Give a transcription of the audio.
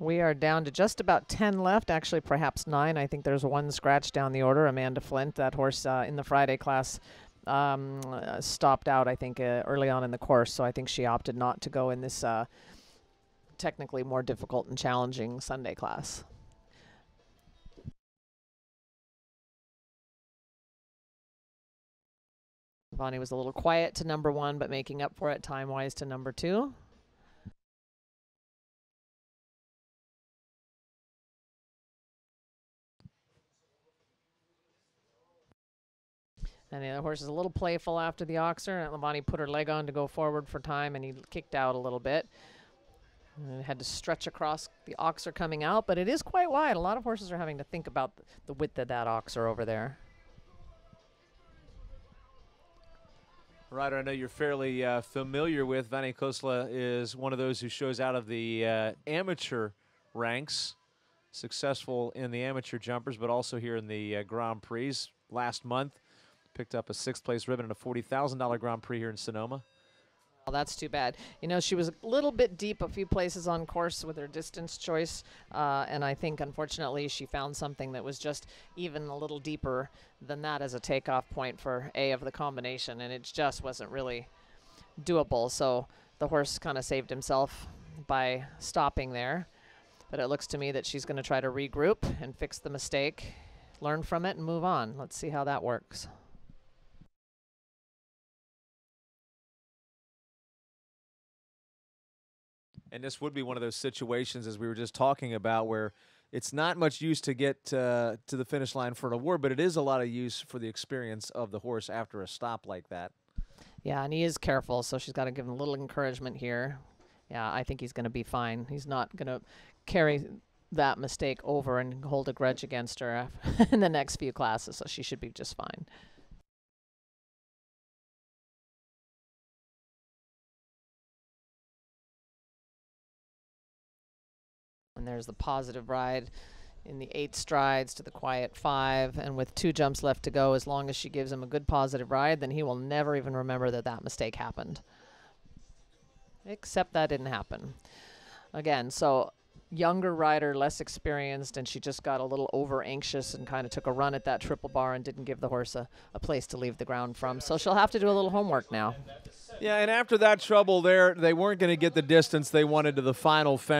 We are down to just about 10 left, actually, perhaps nine. I think there's one scratch down the order. Amanda Flint, that horse uh, in the Friday class, um, uh, stopped out, I think, uh, early on in the course. So I think she opted not to go in this uh, technically more difficult and challenging Sunday class. Bonnie was a little quiet to number one, but making up for it time wise to number two. And the other horse is a little playful after the oxer. And Lavani put her leg on to go forward for time, and he kicked out a little bit. And had to stretch across the oxer coming out, but it is quite wide. A lot of horses are having to think about the width of that oxer over there. Ryder, I know you're fairly uh, familiar with. Vani Khosla is one of those who shows out of the uh, amateur ranks, successful in the amateur jumpers, but also here in the uh, Grand Prix. Last month, picked up a sixth place ribbon in a $40,000 Grand Prix here in Sonoma. Well, that's too bad. You know, she was a little bit deep a few places on course with her distance choice, uh, and I think unfortunately she found something that was just even a little deeper than that as a takeoff point for A of the combination, and it just wasn't really doable. So the horse kind of saved himself by stopping there. But it looks to me that she's going to try to regroup and fix the mistake, learn from it, and move on. Let's see how that works. And this would be one of those situations, as we were just talking about, where it's not much use to get uh, to the finish line for an award, but it is a lot of use for the experience of the horse after a stop like that. Yeah, and he is careful, so she's got to give him a little encouragement here. Yeah, I think he's going to be fine. He's not going to carry that mistake over and hold a grudge against her in the next few classes, so she should be just fine. And there's the positive ride in the eight strides to the quiet five. And with two jumps left to go, as long as she gives him a good positive ride, then he will never even remember that that mistake happened. Except that didn't happen. Again, so younger rider, less experienced, and she just got a little over anxious and kind of took a run at that triple bar and didn't give the horse a, a place to leave the ground from. So she'll have to do a little homework now. Yeah, and after that trouble there, they weren't going to get the distance they wanted to the final fence.